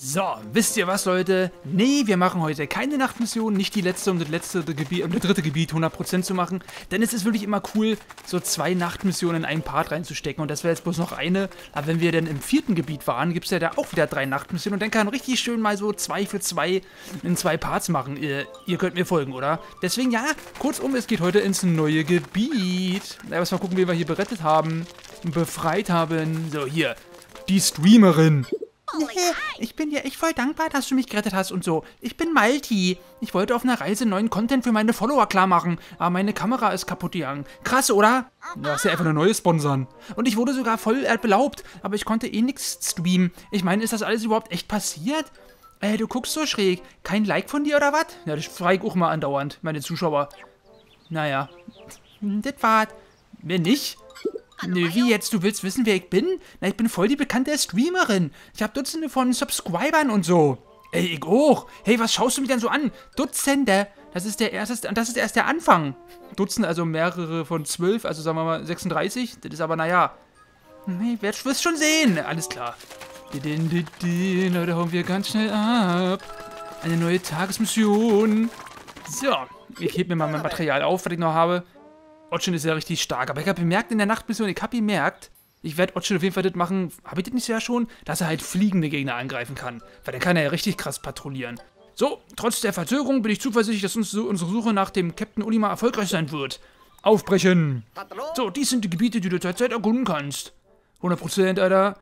So, wisst ihr was, Leute? Nee, wir machen heute keine Nachtmission, nicht die letzte, um das letzte Gebiet, um das dritte Gebiet 100% zu machen. Denn es ist wirklich immer cool, so zwei Nachtmissionen in einen Part reinzustecken. Und das wäre jetzt bloß noch eine. Aber wenn wir dann im vierten Gebiet waren, gibt es ja da auch wieder drei Nachtmissionen. Und dann kann man richtig schön mal so zwei für zwei in zwei Parts machen. Ihr, ihr könnt mir folgen, oder? Deswegen, ja, kurzum, es geht heute ins neue Gebiet. Ja, mal gucken, wie wir hier berettet haben. Befreit haben. So, hier. Die Streamerin. Ich bin dir echt voll dankbar, dass du mich gerettet hast und so. Ich bin Malti. Ich wollte auf einer Reise neuen Content für meine Follower klar machen, aber meine Kamera ist kaputt gegangen. Krass, oder? Ja, ist ja einfach eine neue Sponsern. Und ich wurde sogar voll belaubt, aber ich konnte eh nichts streamen. Ich meine, ist das alles überhaupt echt passiert? Ey, du guckst so schräg. Kein Like von dir oder was? Ja, das frage ich auch mal andauernd, meine Zuschauer. Naja, das war's. Wenn nicht, Nö, wie jetzt? Du willst wissen, wer ich bin? Na, ich bin voll die bekannte Streamerin. Ich habe Dutzende von Subscribern und so. Ey, ich auch. Hey, was schaust du mich denn so an? Dutzende. Das ist der erste, das ist erst der Anfang. Dutzende, also mehrere von zwölf, also sagen wir mal 36. Das ist aber, naja. Nee, wirst du schon sehen. Alles klar. Leute, hauen wir ganz schnell ab. Eine neue Tagesmission. So, ich heb mir mal mein Material auf, was ich noch habe. Otschin ist ja richtig stark. Aber ich habe bemerkt in der Nachtmission, ich habe bemerkt, ich werde Otschin auf jeden Fall das machen, habe ich das nicht ja schon, dass er halt fliegende Gegner angreifen kann. Weil dann kann er ja richtig krass patrouillieren. So, trotz der Verzögerung bin ich zuversichtlich, dass uns unsere Suche nach dem Captain Ulima erfolgreich sein wird. Aufbrechen! So, dies sind die Gebiete, die du derzeit erkunden kannst. 100% Alter.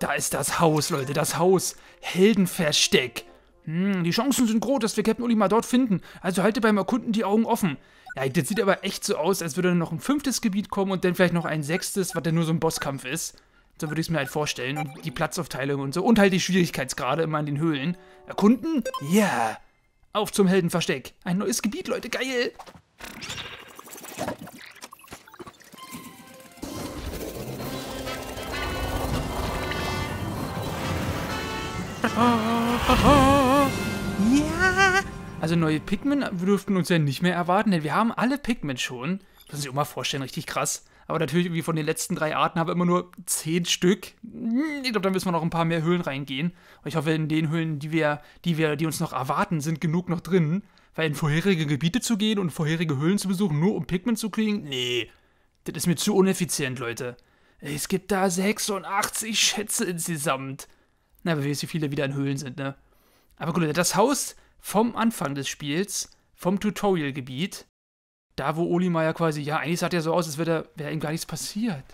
Da ist das Haus, Leute, das Haus. Heldenversteck. Hm, die Chancen sind groß, dass wir Captain Uli mal dort finden. Also halte beim Erkunden die Augen offen. Ja, das sieht aber echt so aus, als würde dann noch ein fünftes Gebiet kommen und dann vielleicht noch ein sechstes, was dann nur so ein Bosskampf ist. So würde ich es mir halt vorstellen. Und die Platzaufteilung und so. Und halt die Schwierigkeitsgrade immer in den Höhlen. Erkunden? Ja. Yeah. Auf zum Heldenversteck. Ein neues Gebiet, Leute. Geil. Ja. Also neue Pikmin dürften uns ja nicht mehr erwarten, denn wir haben alle Pikmin schon. Das muss ich auch mal vorstellen, richtig krass. Aber natürlich, wie von den letzten drei Arten, haben wir immer nur zehn Stück. Ich glaube, da müssen wir noch ein paar mehr Höhlen reingehen. Und ich hoffe, in den Höhlen, die wir, die wir, die uns noch erwarten, sind genug noch drin. Weil in vorherige Gebiete zu gehen und vorherige Höhlen zu besuchen, nur um Pikmin zu kriegen, nee. Das ist mir zu uneffizient, Leute. Es gibt da 86 Schätze insgesamt. Na, aber wie viele wieder in Höhlen sind, ne? Aber gut, das Haus vom Anfang des Spiels, vom Tutorial-Gebiet, da wo Olimar ja quasi, ja, eigentlich sah der so aus, als wäre wär ihm gar nichts passiert.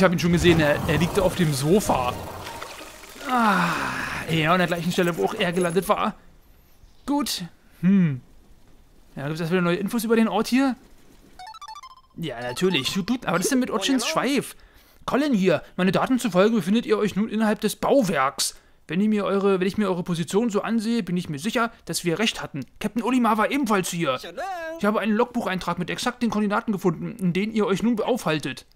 Ich habe ihn schon gesehen, er, er liegt auf dem Sofa. Ah, ja, an der gleichen Stelle, wo auch er gelandet war. Gut. Hm. Ja, gibt es wieder neue Infos über den Ort hier? Ja, natürlich. Aber das ist denn mit Otchins Schweif? Colin hier. Meine Daten zufolge befindet ihr euch nun innerhalb des Bauwerks. Wenn, ihr mir eure, wenn ich mir eure Position so ansehe, bin ich mir sicher, dass wir recht hatten. Captain Olimar war ebenfalls hier. Ich habe einen Logbucheintrag mit exakt den Koordinaten gefunden, in denen ihr euch nun aufhaltet.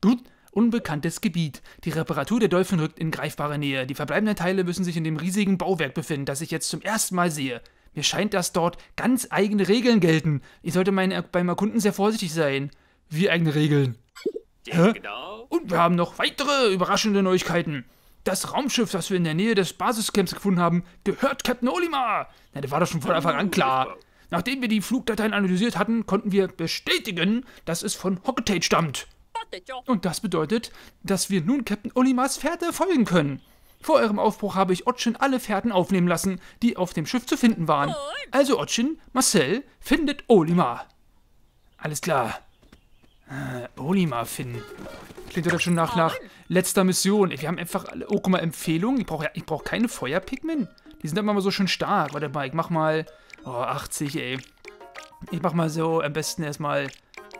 Gut, Unbekanntes Gebiet. Die Reparatur der Dolphin rückt in greifbare Nähe. Die verbleibenden Teile müssen sich in dem riesigen Bauwerk befinden, das ich jetzt zum ersten Mal sehe. Mir scheint, dass dort ganz eigene Regeln gelten. Ich sollte mein, beim Erkunden sehr vorsichtig sein. Wie eigene Regeln? Hä? Genau. Und wir haben noch weitere überraschende Neuigkeiten. Das Raumschiff, das wir in der Nähe des Basiscamps gefunden haben, gehört Captain Olimar. Na, das war doch schon von Anfang an klar. Nachdem wir die Flugdateien analysiert hatten, konnten wir bestätigen, dass es von Hocketate stammt. Und das bedeutet, dass wir nun Captain Olimars Fährte folgen können. Vor eurem Aufbruch habe ich Otchin alle Fährten aufnehmen lassen, die auf dem Schiff zu finden waren. Also Otchin, Marcel, findet Olimar. Alles klar. Äh, Olimar finden. Klingt das schon nach, nach letzter Mission. Wir haben einfach alle. Oh, guck mal, Empfehlung. Ich brauche ich brauch keine Feuerpigmen. Die sind immer mal so schön stark. Warte mal, ich mach mal. Oh, 80, ey. Ich mach mal so am besten erstmal.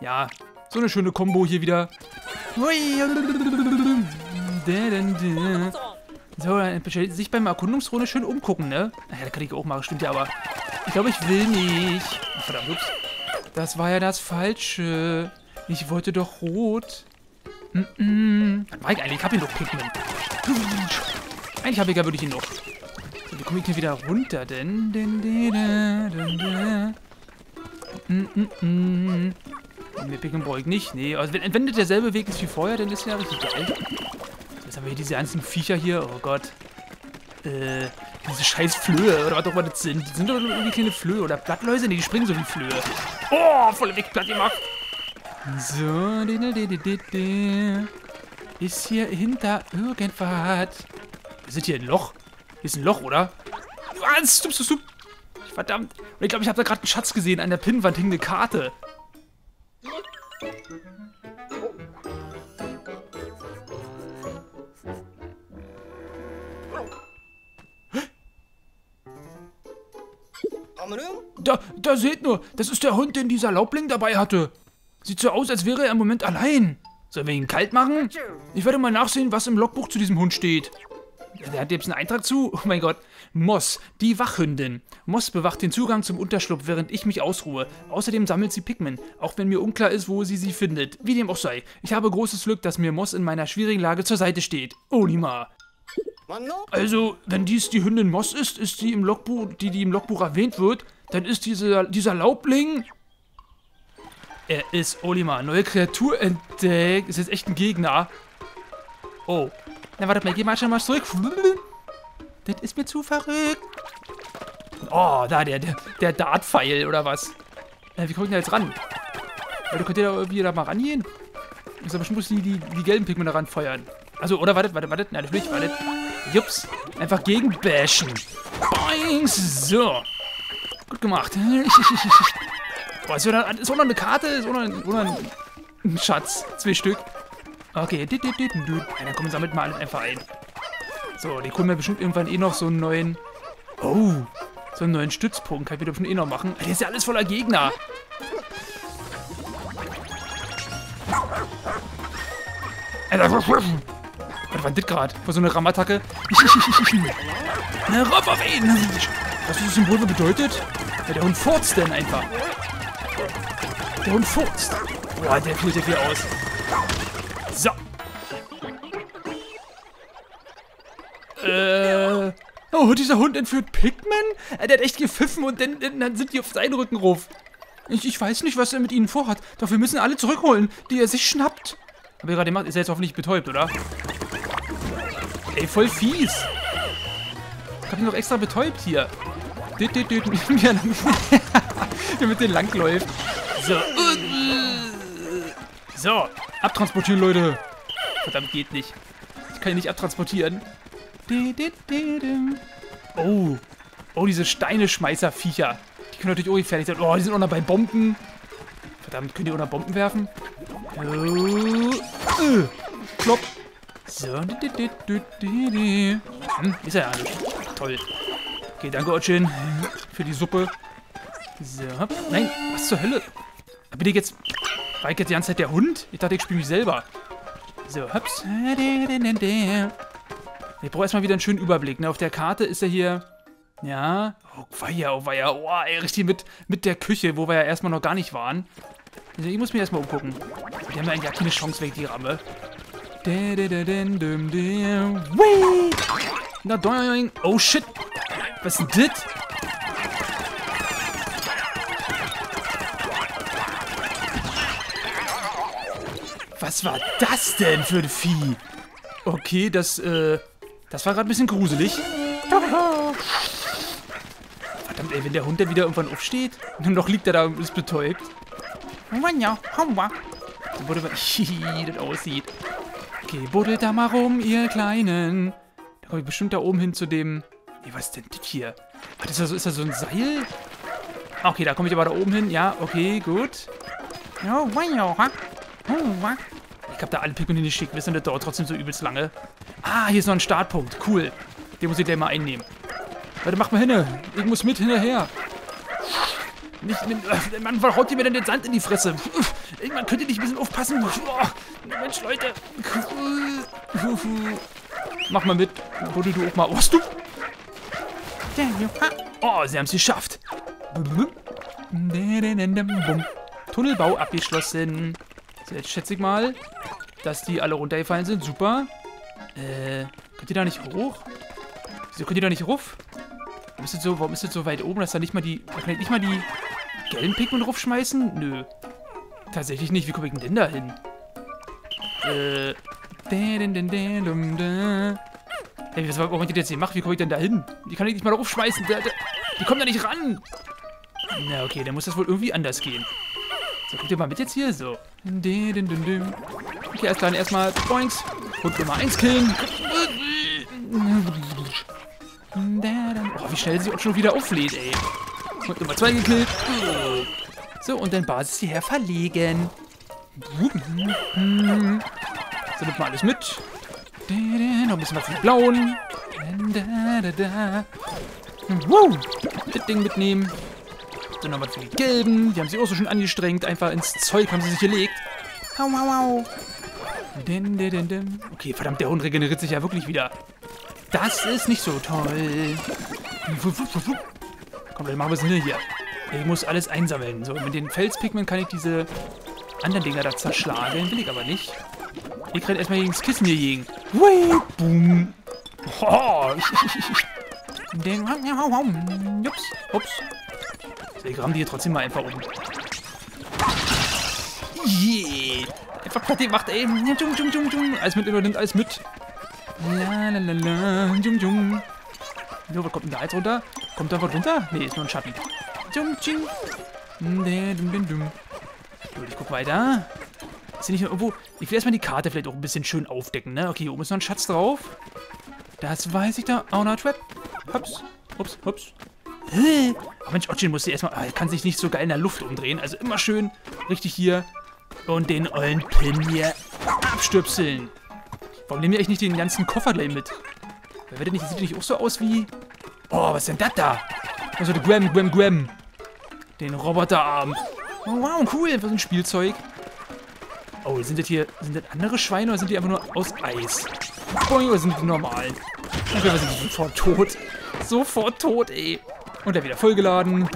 Ja, so eine schöne Combo hier wieder. So, dann sich beim Erkundungsrunde schön umgucken, ne? Naja, da kann ich auch machen, stimmt ja, aber ich glaube, ich will nicht. Ach, verdammt, ups. Das war ja das Falsche. Ich wollte doch rot. Mm -mm. Was war ich eigentlich? Ich hab hier noch Pikmin. Eigentlich habe ich ja wirklich ihn noch. So, wie komme ich hier wieder runter denn? Mm -mm. Brauche ich nicht. Nee, also wenn, wenn derselbe Weg ist wie vorher, dann ist ja richtig geil. Jetzt haben wir hier diese ganzen Viecher hier. Oh Gott. Äh, diese scheiß Flöhe, oder was auch immer das sind. Die sind doch irgendwie kleine Flöhe oder Blattläuse. Nee, die springen so wie Flöhe. Oh, volle Weg platt gemacht. So, ist hier hinter irgendwas. Wir sind hier ein Loch. Hier ist ein Loch, oder? Was? Stup, stup, stup. Verdammt. Und ich glaube, ich habe da gerade einen Schatz gesehen. An der Pinnwand hing eine Karte. Da, da seht nur, das ist der Hund, den dieser Laubling dabei hatte. Sieht so aus, als wäre er im Moment allein. Sollen wir ihn kalt machen? Ich werde mal nachsehen, was im Logbuch zu diesem Hund steht. Der hat jetzt einen Eintrag zu. Oh mein Gott. Moss, die Wachhündin. Moss bewacht den Zugang zum Unterschlupf, während ich mich ausruhe. Außerdem sammelt sie Pikmin, auch wenn mir unklar ist, wo sie sie findet. Wie dem auch sei. Ich habe großes Glück, dass mir Moss in meiner schwierigen Lage zur Seite steht. Onima. Also, wenn dies die Hündin Moss ist, ist die im Logbuch, die, die im Logbuch erwähnt wird, dann ist dieser, dieser Laubling... Er ist Olimar. Neue Kreatur entdeckt. Ist jetzt echt ein Gegner. Oh. Na, warte mal, geh mal schon mal zurück. Das ist mir zu verrückt. Oh, da, der, der, der Dartpfeil oder was? Äh, wie komme ich denn jetzt ran? Leute, könnt ihr da irgendwie da mal rangehen? Ich sag bestimmt muss die, die, die gelben Pigmente da ranfeuern. Also, oder wartet, wartet, wartet. Nein, das will ich, wartet. Jups. Einfach gegenbashen. Boings. So. Gut gemacht. Boah, ist, auch noch eine Karte? Ist auch noch, ein, ein Schatz? Zwei Stück. Okay. Ja, dann kommen sammelt mal alles einfach ein. So, die kommen ja bestimmt irgendwann eh noch so einen neuen... Oh, so einen neuen Stützpunkt. Kann ich wieder bestimmt eh noch machen. Der ist ja alles voller Gegner. Alter, was war das gerade? Vor so eine Rammattacke? Na, rauf auf ihn! Was das Symbol bedeutet? Ja, der Hund furzt denn einfach. Der Hund furzt. Boah, der fühlt ja viel aus. Oh, dieser Hund entführt Pikmin? Äh, der hat echt gepfiffen und dann, dann sind die auf seinen Rücken ruf. Ich, ich weiß nicht, was er mit ihnen vorhat. Doch wir müssen alle zurückholen, die er sich schnappt. Ich gerade gemacht? Ist er jetzt hoffentlich betäubt, oder? Ey, voll fies. Ich hab ihn doch extra betäubt hier. Damit der langläuft. So. So. Abtransportieren, Leute. Verdammt, geht nicht. Ich kann ihn nicht abtransportieren. Oh. Oh, diese Steine-Schmeißer-Viecher. Die können natürlich auch gefährlich sein. Oh, die sind auch noch bei Bomben. Verdammt, könnt ihr auch noch Bomben werfen? Oh. Uh. Klopp. So. Hm, ist er ja nicht. Toll. Okay, danke, Otschin, für die Suppe. So, Nein, was zur Hölle? Bin ich jetzt... War ich jetzt die ganze Zeit der Hund? Ich dachte, ich spiele mich selber. So, hops. Ich brauche erstmal wieder einen schönen Überblick. Ne? Auf der Karte ist er hier... Ja. Oh, weia, oh, weia. Oh, ey, richtig mit, mit der Küche, wo wir ja erstmal noch gar nicht waren. Also, ich muss mir erstmal umgucken. Die haben ja eigentlich keine Chance weg, die Ramme. Na, doing. Oh, shit. Was ist denn das? Was war das denn für ein Vieh? Okay, das, äh, das war gerade ein bisschen gruselig. Verdammt, ey, wenn der Hund dann wieder irgendwann aufsteht und noch liegt er da und ist betäubt. So wurde wie das aussieht. Okay, buddelt da mal rum, ihr Kleinen. Da komme ich bestimmt da oben hin zu dem Nee, was ist denn das hier? Was ist das so, ist das so ein Seil? Okay, da komme ich aber da oben hin. Ja, okay, gut. Ich habe da alle Pikmin hingeschickt. Wissen, das dauert trotzdem so übelst lange. Ah, hier ist noch ein Startpunkt. Cool. Den muss ich gleich mal einnehmen. Warte, mach mal hin. Ich muss mit hinterher. Nicht, man, warum haut ihr mir denn den Sand in die Fresse? Man könnte nicht ein bisschen aufpassen. Oh, Mensch, Leute. Mach mal mit. Wurde du auch mal. Oh, du? Oh, sie haben es geschafft. Tunnelbau abgeschlossen. So, jetzt schätze ich mal. Dass die alle runtergefallen sind. Super. Äh, könnt ihr da nicht hoch? Wieso könnt ihr da nicht ruf? Warum ist das so, warum ist das so weit oben, dass da nicht mal die... Da kann ich nicht mal die gelben Pikmin raufschmeißen? Nö. Tatsächlich nicht. Wie komme ich denn da hin? Äh... Ey, was, ich das jetzt hier mache? Wie komme ich denn da hin? Die kann ich nicht mal raufschmeißen. Die kommen da nicht ran. Na, okay, dann muss das wohl irgendwie anders gehen. So, guckt ihr mal mit jetzt hier. So. Okay, alles klar, erstmal Points. Und Nummer 1 killen. Oh, wie schnell sie auch schon wieder auflädt, ey. Und Nummer 2 gekillt. So, und dann Basis hierher verlegen. So, nimmt mal alles mit. Noch ein bisschen was mit Blauen. Das Ding mitnehmen. Dann nochmal für die Gelben. Die haben sich auch so schon angestrengt. Einfach ins Zeug haben sie sich gelegt. Hau, hau, hau. Okay, verdammt, der Hund regeneriert sich ja wirklich wieder. Das ist nicht so toll. Komm, dann machen wir es hin hier. Ich muss alles einsammeln. So, mit den Felspigmen kann ich diese anderen Dinger da zerschlagen. Will ich aber nicht. Ich rennt erstmal gegen das Kissen hier gegen. Hui, boom. Oh. Ups, ups. So, ich ramm die hier trotzdem mal einfach um. Yeah. Einfach platt gemacht, ey. Jung, jung, jung, jung. Alles mit übernimmt, alles mit. La la la la. Jung, jung. So, was kommt denn da jetzt runter? Kommt da was runter? Nee, ist nur ein Schatten. Jung, jung. Dum, dum, dum. Gut, ich guck weiter. Ist hier nicht irgendwo... Ich will erstmal die Karte vielleicht auch ein bisschen schön aufdecken, ne? Okay, hier oben ist noch ein Schatz drauf. Das weiß ich da. Oh, no, Trap. Hups, hups, hups. Oh, Mensch, Otchin musste erstmal... Ah, er kann sich nicht so geil in der Luft umdrehen. Also immer schön richtig hier und den ollen Pin hier abstöpseln. Warum nehmen wir eigentlich nicht den ganzen Koffer gleich mit? Wer wird nicht, sieht nicht auch so aus wie... Oh, was ist denn das da? Also der Gwem, Gwem, Gwem. Den Roboterarm. Oh, wow, cool. Was ein Spielzeug. Oh, sind das hier... Sind das andere Schweine oder sind die einfach nur aus Eis? Boing, oder sind die normalen? Okay, wir sind sofort tot. Sofort tot, ey. Und dann wieder vollgeladen.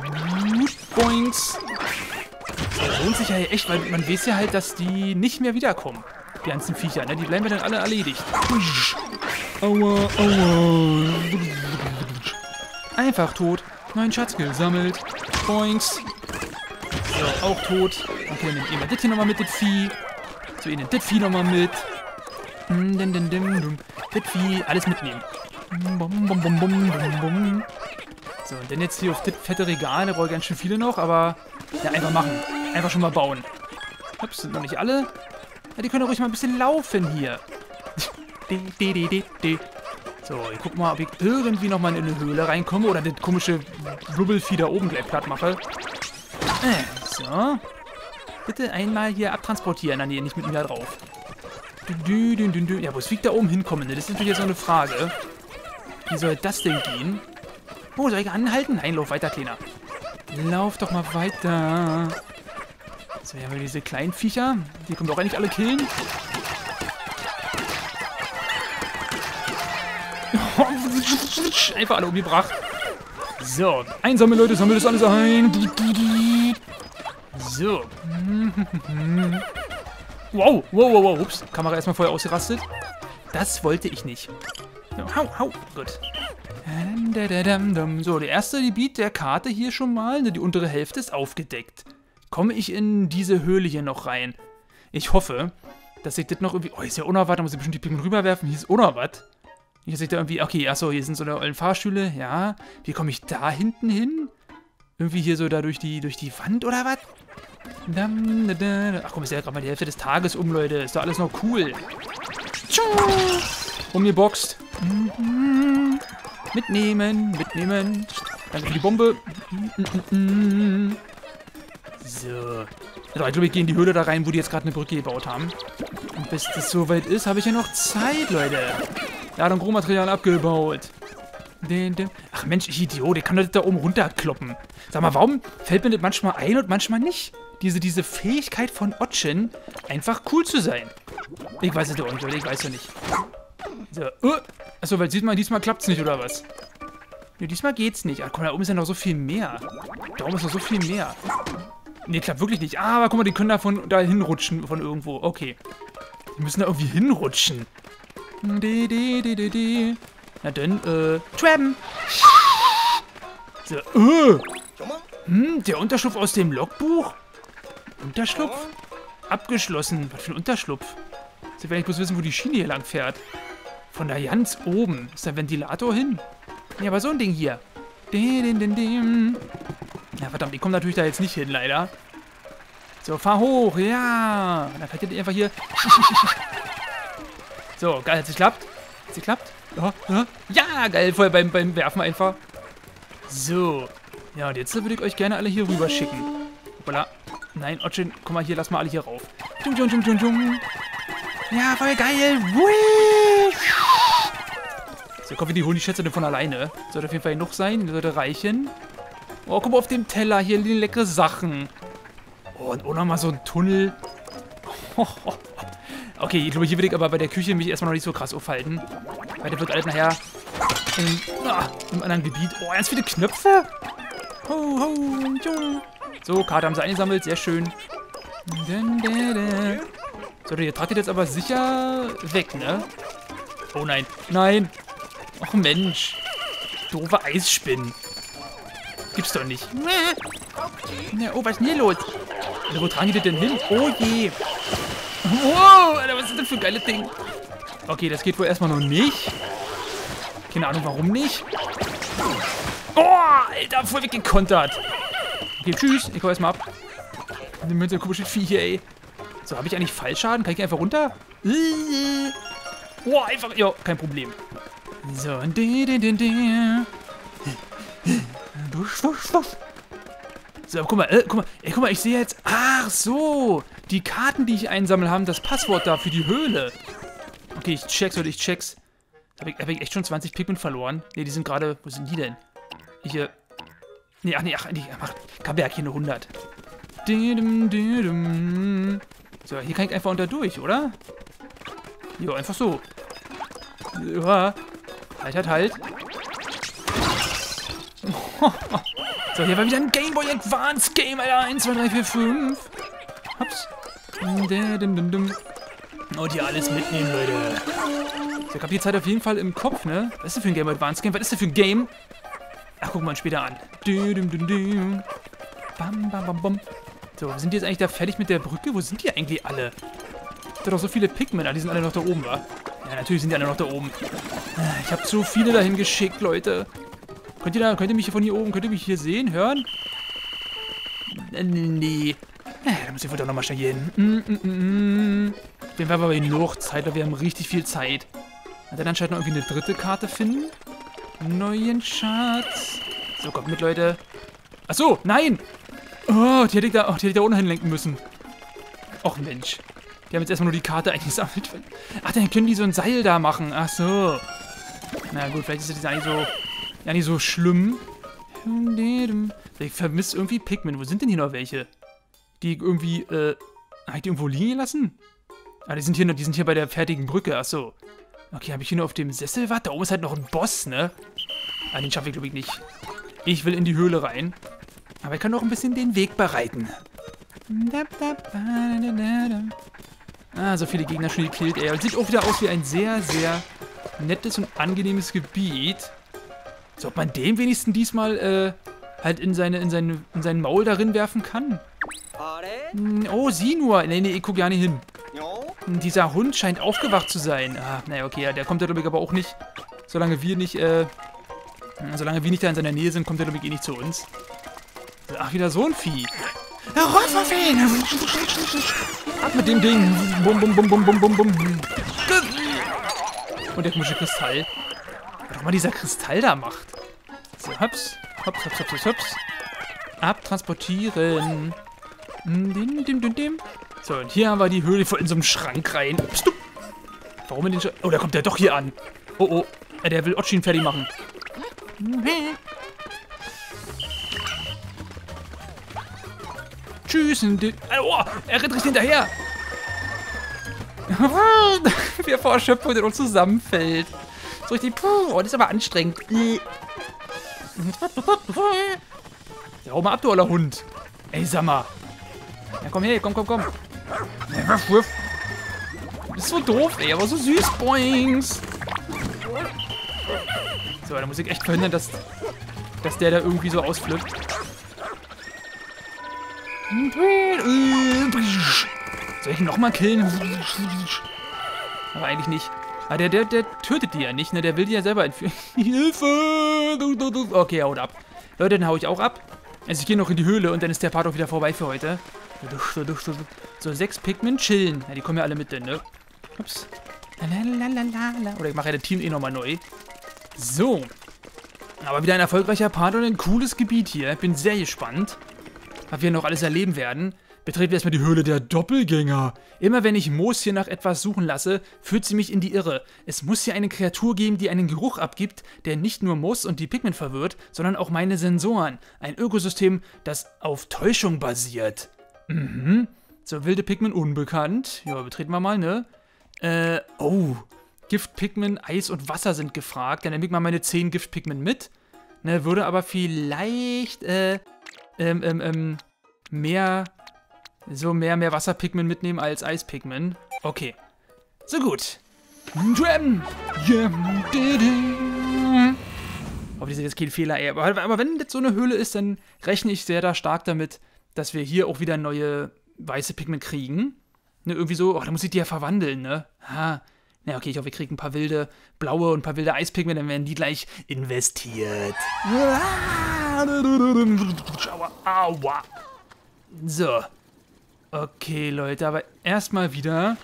Boings. Lohnt sich ja echt, weil man weiß ja halt, dass die nicht mehr wiederkommen. Die ganzen Viecher, ne? Die bleiben ja dann alle erledigt. Aua, aua. Einfach tot. Neuen Schatz gesammelt. Boings. So, auch tot. Okay, nehmt ihr mal das hier nochmal mit, das Vieh. So, ihr nehmt das Vieh nochmal mit. Das Vieh, alles mitnehmen. So, und dann jetzt hier auf das fette Regal, da brauche ich ganz schön viele noch, aber ja, einfach machen. Einfach schon mal bauen. Ups, sind noch nicht alle. Ja, die können ruhig mal ein bisschen laufen hier. so, ich guck mal, ob ich irgendwie noch mal in eine Höhle reinkomme oder das komische Rubbelvieh da oben gleich platt mache. Äh, so. Bitte einmal hier abtransportieren, dann hier nicht mit mir da drauf. Ja, wo es fliegt da oben hinkommen, ne? Das ist natürlich jetzt so eine Frage. Wie soll das denn gehen? Oh, soll ich anhalten? Nein, lauf weiter, Kleiner. Lauf doch mal weiter. So, hier haben wir diese kleinen Viecher. Die können wir auch eigentlich alle killen. Einfach alle umgebracht. So, einsammeln Leute, sammelt das alles ein. So. Wow, wow, wow, wow. Ups, Kamera erstmal vorher ausgerastet. Das wollte ich nicht. So, hau, hau. Gut. So, der erste Gebiet der Karte hier schon mal, ne, die untere Hälfte ist aufgedeckt. Komme ich in diese Höhle hier noch rein? Ich hoffe, dass ich das noch irgendwie... Oh, ist ja unerwartet, da muss ich bestimmt die Pigment rüberwerfen. Hier ist unerwartet. Nicht, dass ich da irgendwie... Okay, achso, hier sind so eine ollen Fahrstühle. Ja. Wie komme ich da hinten hin? Irgendwie hier so da durch die, durch die Wand oder was? Ach komm, ist ja gerade mal die Hälfte des Tages um, Leute. Ist doch alles noch cool. Umgeboxt. Mhm. Mitnehmen, mitnehmen. Danke für die Bombe. So. Also, ich glaube, ich gehe in die Höhle da rein, wo die jetzt gerade eine Brücke gebaut haben. Und bis das soweit ist, habe ich ja noch Zeit, Leute. Ja, dann Rohmaterial abgebaut. Ach Mensch, ich Idiot, der kann das da oben runterkloppen. Sag mal, warum fällt mir das manchmal ein und manchmal nicht? Diese, diese Fähigkeit von Otchen, einfach cool zu sein. Ich weiß es doch nicht, oder? Ich weiß es nicht. So, uh. Achso, weil diesmal, diesmal klappt es nicht, oder was? Ne, diesmal geht's nicht. Ach, mal, da oben ist ja noch so viel mehr. Da oben ist noch so viel mehr. Ne, klappt wirklich nicht. Ah, aber guck mal, die können da, von, da hinrutschen von irgendwo. Okay. Die müssen da irgendwie hinrutschen. Na dann, äh, Traben. So, äh. Hm, der Unterschlupf aus dem Logbuch? Unterschlupf? Abgeschlossen. Was für ein Unterschlupf? Sie werden nicht bloß wissen, wo die Schiene hier lang fährt. Von da ganz oben. Ist der Ventilator hin? Ja, aber so ein Ding hier. Din, din, din, Ja, verdammt, ich komme natürlich da jetzt nicht hin, leider. So, fahr hoch, ja. Dann kann ich einfach hier... so, geil, hat es geklappt? Hat es geklappt? Ja, geil, vorher beim, beim Werfen einfach. So. Ja, und jetzt würde ich euch gerne alle hier rüber schicken. Hoppala. Nein, Otschin, komm mal hier, lass mal alle hier rauf. Dum, dum, dum, dum, dum. Ja, voll geil. Whee! So, komm, die holen die Schätze von alleine. Sollte auf jeden Fall genug sein. Sollte reichen. Oh, guck mal auf dem Teller. Hier liegen leckere Sachen. Oh, und auch nochmal so ein Tunnel. Okay, ich glaube, hier will ich aber bei der Küche mich erstmal noch nicht so krass aufhalten. Weil der wird alles nachher in, ah, im anderen Gebiet. Oh, ganz viele Knöpfe. Ho, ho, so, Karte haben sie eingesammelt. Sehr schön. So, ihr tragt jetzt aber sicher weg, ne? Oh nein. Nein. Och Mensch. Doofe Eisspinnen. Gibt's doch nicht. Na, oh, was ist denn hier los? Alter, wo tragen die denn hin? Oh je. Wow, Alter, was ist denn für ein geiles Ding? Okay, das geht wohl erstmal noch nicht. Keine Ahnung, warum nicht. Oh, Alter, voll weggekontert. Okay, tschüss. Ich hau erstmal ab. Nimm mir so komische Vieh hier, ey. So, habe ich eigentlich Fallschaden? Kann ich einfach runter? Oh, einfach, ja, kein Problem. So, so, guck mal, äh, guck mal, ey, guck mal, ich sehe jetzt, ach so, die Karten, die ich einsammle, haben das Passwort da für die Höhle. Okay, ich check's, oder ich check's. Habe ich, hab ich echt schon 20 Pigment verloren? Ne, die sind gerade, wo sind die denn? Ich, äh, nee, ach nee, ach, nee, ach, Kaberg, hier eine 100. So, hier kann ich einfach unter durch, oder? Jo, einfach so. Ja, Halt, halt, halt. So, hier war wieder ein Game Boy Advance Game, Alter. 1, 2, 3, 4, 5. Hops. Und hier alles mitnehmen, Leute. So, ich hab die Zeit auf jeden Fall im Kopf, ne? Was ist denn für ein Game Boy Advance Game? Was ist denn für ein Game? Ach, wir uns später an. Bam, bam, bam, bam. So, sind die jetzt eigentlich da fertig mit der Brücke? Wo sind die eigentlich alle? Da doch so viele Pikmin, die sind alle noch da oben, wa? Ja, natürlich sind die alle noch da oben. Ich habe zu viele dahin geschickt, Leute. Könnt ihr, da, könnt ihr mich von hier oben, könnt ihr mich hier sehen, hören? Nee. Da muss ich wohl doch nochmal schnell hier hin. Mm, mm, mm. Wir haben aber genug Zeit, wir haben richtig viel Zeit. Hat er dann anscheinend noch irgendwie eine dritte Karte finden? Neuen Schatz. So, kommt mit, Leute. Achso, nein! Oh, die hätte ich da, oh, die hätte ich da hinlenken müssen. Och, Mensch. Die haben jetzt erstmal nur die Karte eingesammelt. Ach, dann können die so ein Seil da machen. Ach so. Na gut, vielleicht ist das eigentlich so, ja nicht so schlimm. Ich vermisse irgendwie Pikmin. Wo sind denn hier noch welche? Die irgendwie, äh, habe ich die irgendwo liegen lassen? Ah, die sind hier, die sind hier bei der fertigen Brücke. Ach so. Okay, habe ich hier nur auf dem Sessel was? Da oben ist halt noch ein Boss, ne? Ah, den schaffe ich, glaube ich, nicht. Ich will in die Höhle rein. Aber ich kann noch ein bisschen den Weg bereiten. Ah, so viele Gegner schon gekillt, ey. Sieht auch wieder aus wie ein sehr, sehr nettes und angenehmes Gebiet. So, ob man den wenigstens diesmal, äh, halt in seine, in seine, in seinen Maul darin werfen kann. Hm, oh, sieh nur. Nee, nee, ich guck ja nicht hin. Hm, dieser Hund scheint aufgewacht zu sein. Ah, naja, okay, ja, der kommt ja, glaube ich, aber auch nicht, solange wir nicht, äh, solange wir nicht da in seiner Nähe sind, kommt der, glaube ich, eh nicht zu uns. Ach, wieder so ein Vieh. Rollverfehlen! Ab mit dem Ding! Bum, bum, bum, bum, bum, bum, bum. Und der komische Kristall. Mal dieser Kristall da macht. So, hops. Hops, hops, hops, hops. Abtransportieren. Dim, dim, dim, dim. So, und hier haben wir die Höhle voll in so einem Schrank rein. Psst, Warum in den Sch Oh, da kommt der doch hier an. Oh, oh. Der will Otschin fertig machen. Tschüss. Oh, er rennt richtig hinterher. Wer vor Erschöpfung der uns zusammenfällt. So richtig, puh, oh, das ist aber anstrengend. Hau mal ab, du aller Hund. Ey, sag mal. Ja, komm her, komm, komm, komm. ist so doof, ey, aber so süß. Boings. So, da muss ich echt verhindern, dass, dass der da irgendwie so ausflippt. Soll ich ihn nochmal killen? Aber eigentlich nicht. Aber der, der, der tötet die ja nicht, ne? Der will die ja selber entführen. Hilfe! Okay, haut ab. Leute, dann hau ich auch ab. Also ich gehe noch in die Höhle und dann ist der Part auch wieder vorbei für heute. So, sechs Pikmin chillen. Ja, die kommen ja alle mit, denn, ne? Ups. Oder ich mache ja das Team eh nochmal neu. So. Aber wieder ein erfolgreicher Part und ein cooles Gebiet hier. Ich bin sehr gespannt, was wir noch alles erleben werden. Betreten wir erstmal die Höhle der Doppelgänger. Immer wenn ich Moos hier nach etwas suchen lasse, führt sie mich in die Irre. Es muss hier eine Kreatur geben, die einen Geruch abgibt, der nicht nur Moos und die Pigment verwirrt, sondern auch meine Sensoren. Ein Ökosystem, das auf Täuschung basiert. Mhm. So, wilde Pigment unbekannt. Ja, betreten wir mal, ne? Äh, oh. Giftpigment, Eis und Wasser sind gefragt. Dann nehme ich mal meine 10 Giftpigment mit. Ne, würde aber vielleicht, äh, ähm, ähm, ähm, mehr so mehr, mehr Wasserpigment mitnehmen als Eispigment. Okay. So gut. Drum. Yeah. Hoffentlich ist jetzt kein Fehler, ey. Aber, aber wenn das so eine Höhle ist, dann rechne ich sehr da stark damit, dass wir hier auch wieder neue weiße Pigment kriegen. Ne, irgendwie so, oh, da muss ich die ja verwandeln, ne? Ha. Na, okay, ich hoffe, wir kriegen ein paar wilde blaue und ein paar wilde Eispigment, dann werden die gleich investiert. Aua. So. Okay, Leute, aber erstmal wieder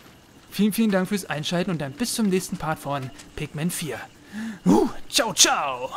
vielen, vielen Dank fürs Einschalten und dann bis zum nächsten Part von Pigment 4. Uh, ciao, ciao!